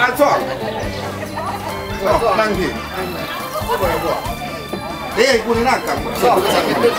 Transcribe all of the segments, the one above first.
วันมันบ่อ่านสอบนั่งที่เฮ้ยกูนี่นั่งกับสอบจะเป็น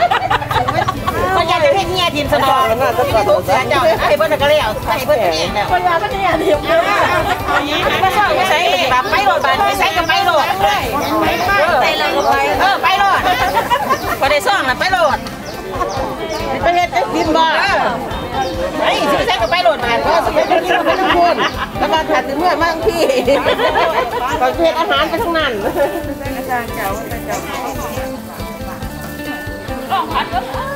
ทีมสมองน่าจะกอดทุกเสียเจ้าให้เพิ่นก็แล้วให้เพิ่นเองแล้วคนมาก็เนี่ยทีมเยอะไม่ใช่ไม่ใช่แบบไปโหลดบันไม่ใช่ก็ไปโหลดไปเลยก็ไปเออไปโหลดพอได้ซ่องนะไปโหลดไปเฮ็ดจังดินบ่ไอ้สิใช่ก็ไปโหลดมาก็สิไปกินไปทุกคนแล้วก็ถัดถึงเมื่อมาทั้งที่ก็เฮ็ดอาหารไปทั้งนั้นตัว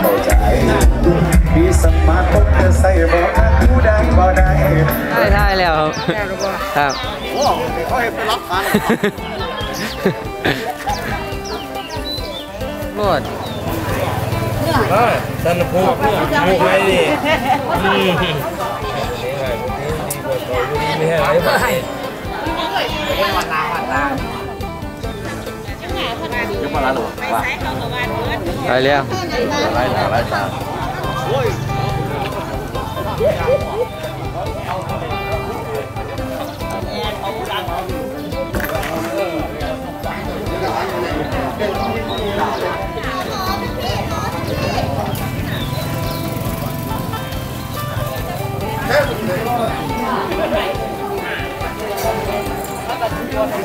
เข้าใจมีสมาร์ทโฟนจะใส่บ่ทันผู้ใดบ่ได้ได้ได้แล้วครับ โอ้เขาให้ไปรับการโลดท่านพูดพูดไว้ดิไม่ให้อะไรบ้างไ nhưng mà là đủ và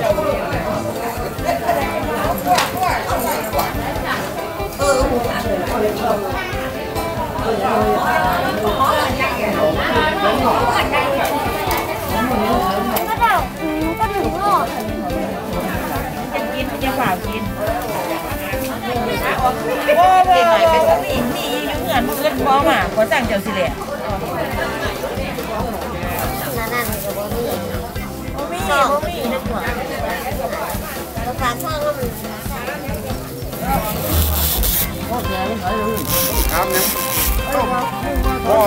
you. ปแล้วไรตาไรตาโอ้โหนี่นี่อยู่เหือนเพื่อนพ่อมาขอสั่งเจ้าสิแหละนั่นก็บ่มีบ่มีสองบ่มีนักหัวประการช่างก็มัน ครับเนี่ยพ่อ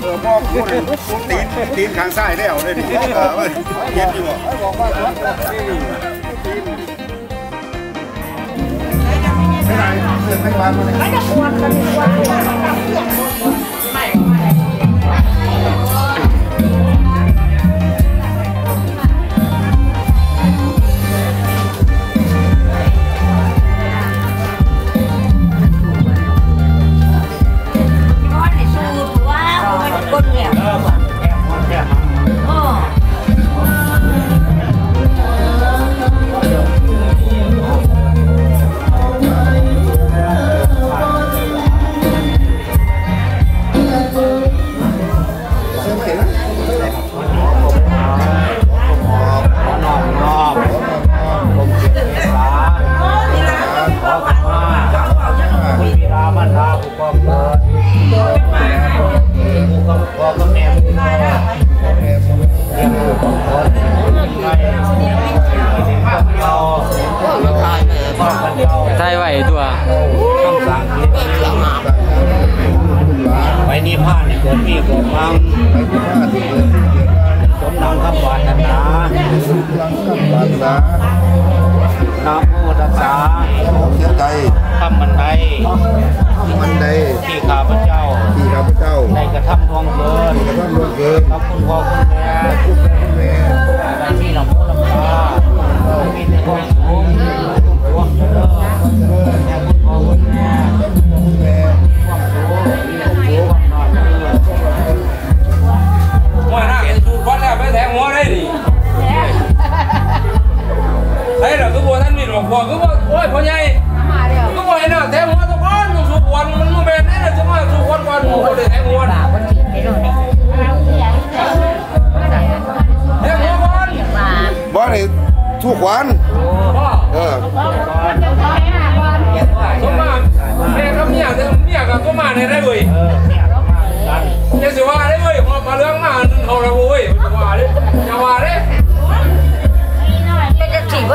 เออพ่อพูดตีนตีนข้างซ้ายแล้วเลยดิเออเห็นอยู่ไม่ได้เกิดไม่วางเลยเเสียใจคำบันไดมันใดที่ข้าพเจ้าที่ข้าพเจ้าได้กระทำล่วงเกินกระทำล่วงเกินกับคุณพ่อคุณแม่คุณแม่ได้มีลำพูลำตามีแต่ความสุข บัวท่านมีหลวงพ่อคือว่าโอ้ยพ่อใหญ่คือว่าไอ้น่ะแทงหัวตะก้อนสุกวันมันมันเป็นนี่แหละจะมาสุกวันวันหัวเลยแทงหัวแทงหัวก่อนบ่ได้ทุกวันพ่อเออสมมาแม่กับเมียแต่เมียกับก็มาในได้เว้ยจะสิว่าได้เว้ยพอมาเรื่องมาเขาละเว้ยจะว่าเด้จะว่าเด้ เป็นจะสี่บ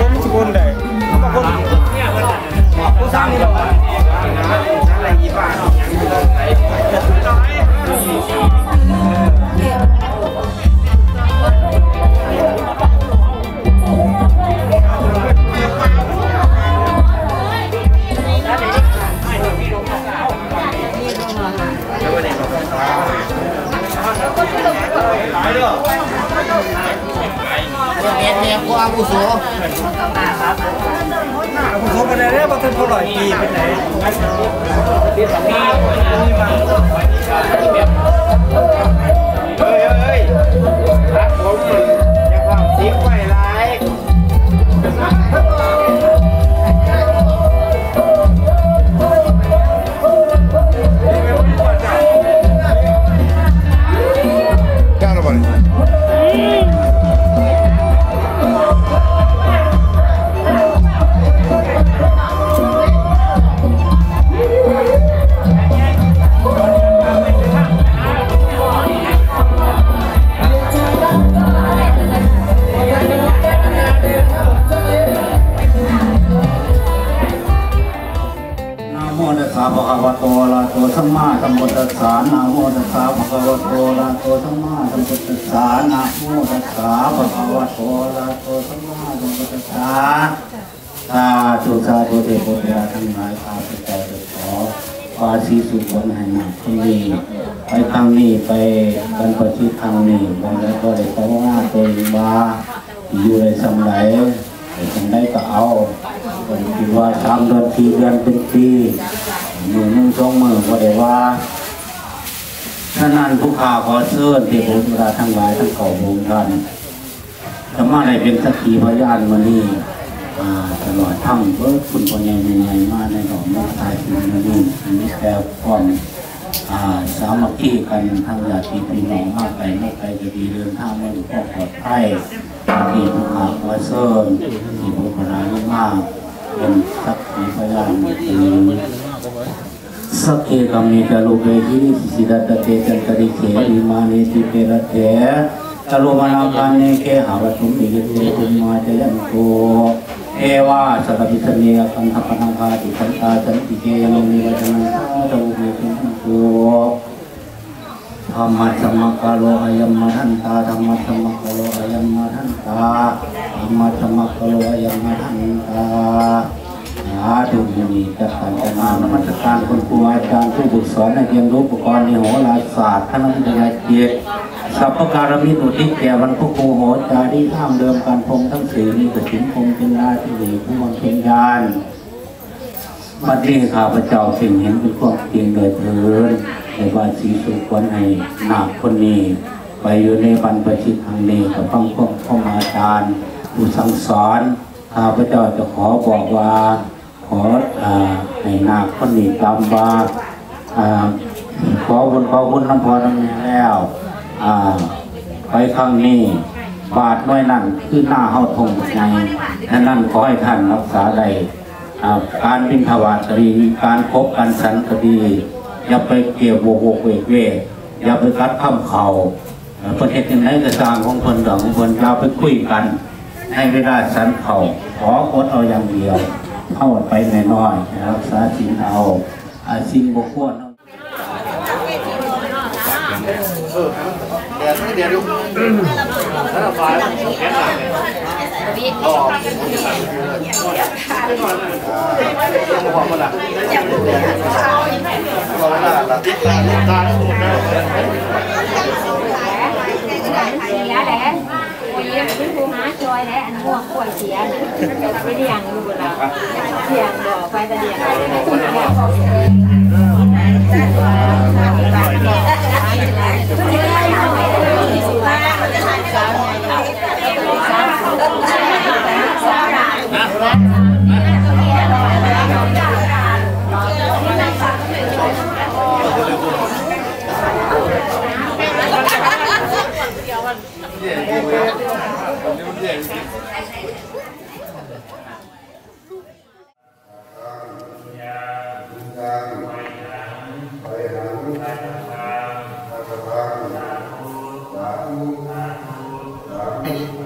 ผมมีไม่ผมสกุลใดเขาบอกคนเนี่ยมั นผู้สร้าบุโสออะไรยี่บ้าผมส่งไปไหนเนี่ยมาถึงเขาหน่อยปีไปไหนเฮ้ สีสุขนให้หนักที่นี่ไปทางนี้ไปกันประชิดทางนี้ไปแล้วก็ได้ภาวนาตัวเองว่าอยู่ในสมัยไอ้สมัยก็เอาคนที่ว่าสามเดือนสี่เดือนเป็นปีหนึ่งหนึ่งสองหมื่นก็ได้ว่าฉะนั้นผู้ข่าวขอเชิญที่ผมราทั้งหลายทั้งเก่าผมท่านธรรมะได้เป็นสักขีพยานมานี่ ตลอดทั้งเบิร์คุณพ่อใหญ่ใหญ่มาในหลอมมาตายคุณนี่อันนี้แค่ความอ่าสามัคคีกันทั้งญาติพี่น้องมากไปมากไปจะดีเดินทางมาอยู่ก็ปลอดภัยที่ผู้ข่าวขอเชิญที่ผมราลงมากเป็นสักขีพยานคือสักเอกามิกาลุเบหิสิดัตเตจันตริเขอิมานิติเปรเถตลุมานาคารเนเคหาวตุมิเตตุมาจยันโต เอวาสัตวิสเนยคันทปนาคาติคันตาจันติเกยมุนิวัจนังสาธุเบหินโตธรรมะสมมกาโลอายัมมาทันตาธรรมะสมมกาโลอายัมมาทันตาธรรมะสมมกาโลอายัมมาทันตาอาา ธุยินดีจัดการจัดงานมัสการคุณครูอาจารย์ผู้ฝึกสอนนักเรียนรู้อุปกรณ์ในโหราศาสตร์คณะวิทยาเกียรติสัพพการมิตรอุทิศแก่วันพระครูโหจารีห้ามเดิมการพรมทั้งสี่มีแต่สินคงเป็นราที่ดีผู้วังเป็นญาณบัดนี้ข้าพเจ้าสิ่งเห็นเป็นความจริงโดยเถิดในว่าสีสุขวันให้นาคคนนี้ ไปอยู่ในบรรพชิตทางนี้กับฟังพวกพ่อมาอาจารย์ผู้สั่งสอนข้าพเจ้าจะขอบอกว่า ขออ่าให้นาคคนนี้จำว่าอ่าขอบุญขอบุญน้ำพอน้ำแม่แล้วอ่าไปครั้งนี้บาทน้อยนั่นคือหน้าเฮาทงไงนั่นขอให้ท่านรักษาได้อ่าการบินทวารก็ดีการพบกันสันก็ดี อย่าไปเกี่ยวโวกเวกเวกอย่าไปกัดข้ามเขาเอ่อประเทศไหนก็ตามของคนดองของคนอย่าไปคุยกัน ให้เวลาสันเขาขอกดเอาอย่างเดียว เข้าไปน้อยๆรักษาสิ่งเอาอาสิ่งบกพร่องเดี๋ยวเดี๋ยวดูถ้าเราฟ้าแค่ไหนต่อพอมาละพอมาละติดตาติดตาทุกคนนะ เสียแหละโอ้ยคุณค รูหาจอยแหละอันม่วป่วยเสียไปเลี้ยงอยู่บนเราเลี้ยงบ่ไปแต่เลี้ยง ท